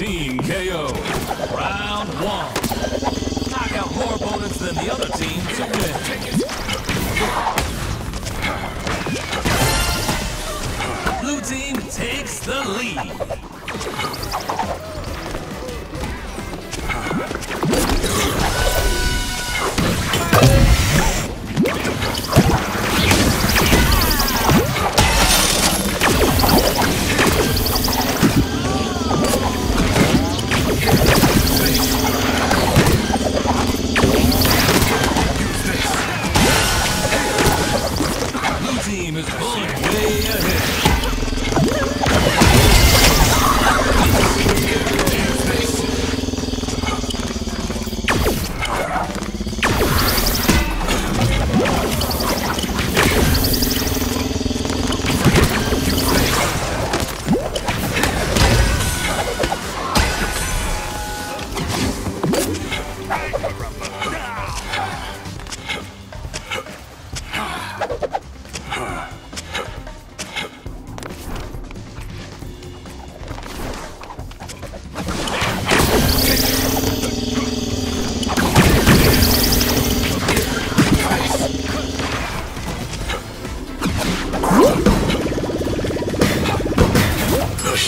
Team KO. Round one. Knock out more opponents than the other team to win. Blue team takes the lead.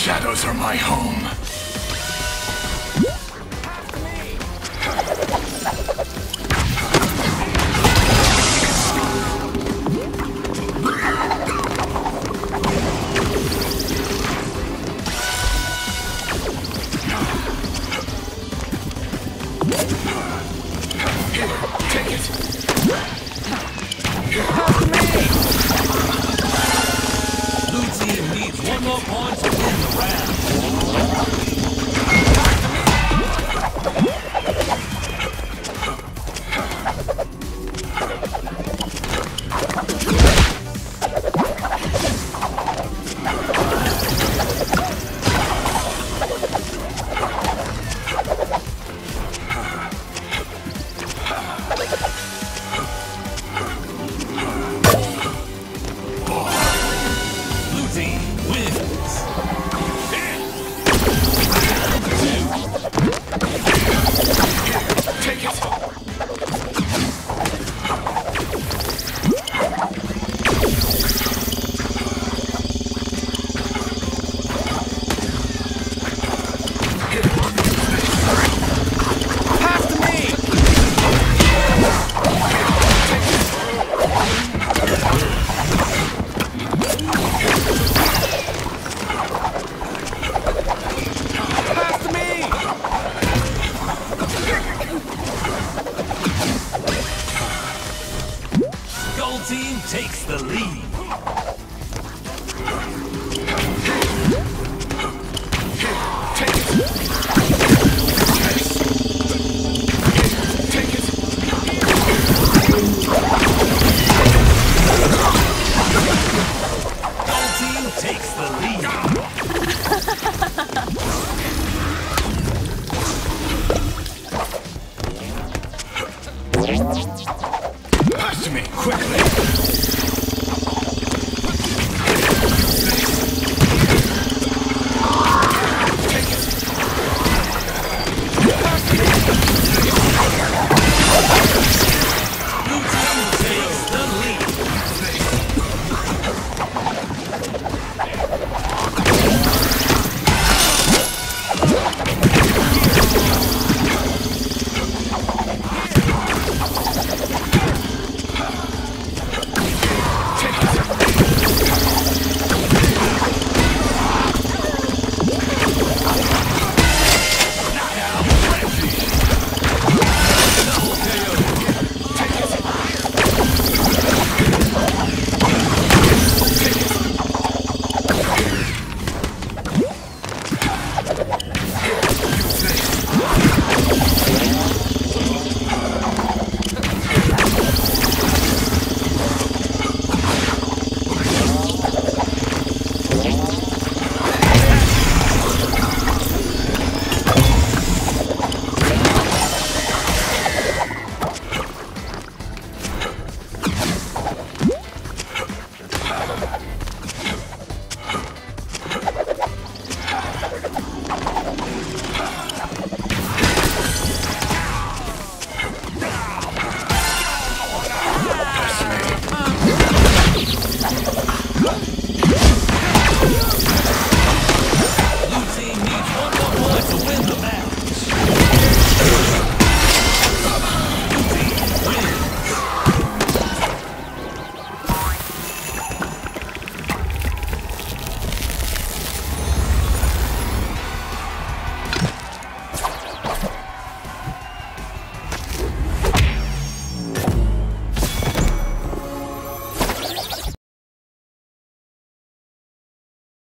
Shadows are my home. Take it. Blue needs one more point to takes the lead.